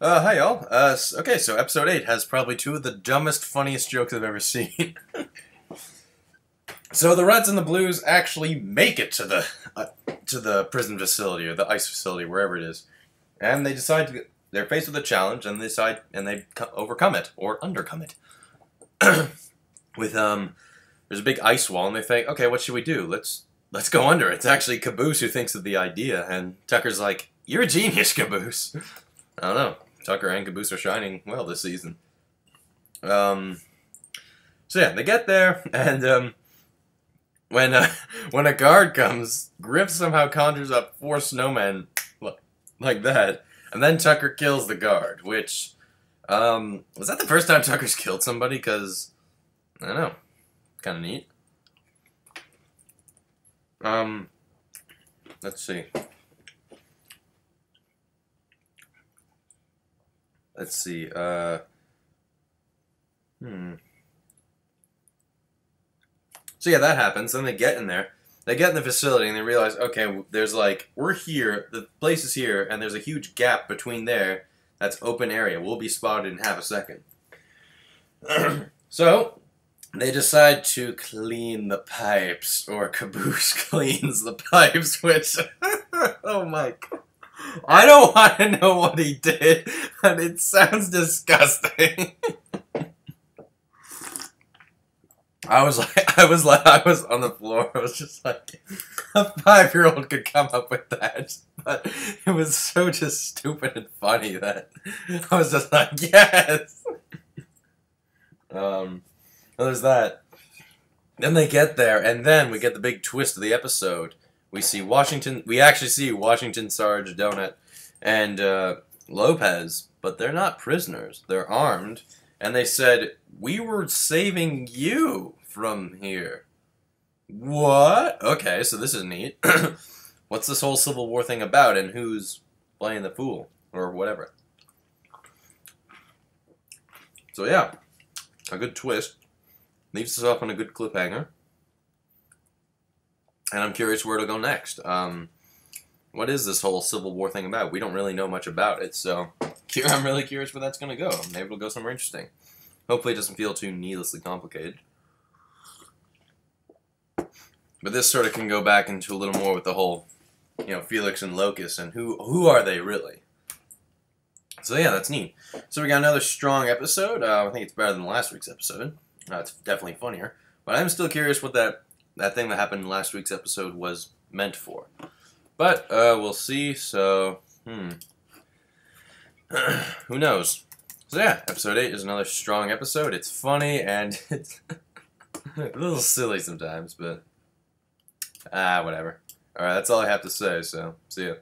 Uh, hi y'all. Uh, okay, so episode eight has probably two of the dumbest, funniest jokes I've ever seen. so the Reds and the Blues actually make it to the uh, to the prison facility or the ice facility, wherever it is, and they decide to. They're faced with a challenge, and they decide and they overcome it or undercome it. with um, there's a big ice wall, and they think, okay, what should we do? Let's let's go under. It's actually Caboose who thinks of the idea, and Tucker's like, "You're a genius, Caboose." I don't know. Tucker and Caboose are shining well this season. Um, so yeah, they get there, and um, when uh, when a guard comes, Grif somehow conjures up four snowmen li- like that, and then Tucker kills the guard. Which um, was that the first time Tucker's killed somebody? Because I don't know, kind of neat. Um, let's see. Let's see. Uh, hmm. So yeah, that happens. Then they get in there. They get in the facility and they realize, okay, there's like we're here. The place is here, and there's a huge gap between there. That's open area. We'll be spotted in half a second. so they decide to clean the pipes, or Caboose cleans the pipes. Which, oh my god. I don't want to know what he did, and it sounds disgusting. I was like, I was like, I was on the floor. I was just like, a five-year-old could come up with that, but it was so just stupid and funny that I was just like, yes. Um, there's that. Then they get there, and then we get the big twist of the episode. We see Washington. We actually see Washington, Sarge, Donut, and uh, Lopez, but they're not prisoners. They're armed, and they said we were saving you from here. What? Okay, so this is neat. What's this whole Civil War thing about, and who's playing the fool or whatever? So yeah, a good twist leaves us off on a good cliffhanger and I'm curious where it'll go next. Um, what is this whole Civil War thing about? We don't really know much about it, so I'm really curious where that's going to go. Maybe it'll go somewhere interesting. Hopefully, it doesn't feel too needlessly complicated. But this sort of can go back into a little more with the whole, you know, Felix and Locus and who who are they really? So yeah, that's neat. So we got another strong episode. Uh, I think it's better than last week's episode. Uh, it's definitely funnier. But I'm still curious what that that thing that happened in last week's episode was meant for. But uh, we'll see. So, hmm, who knows? So yeah, episode eight is another strong episode. It's funny and it's a little silly sometimes, but ah, whatever. All right, that's all I have to say. So, see ya.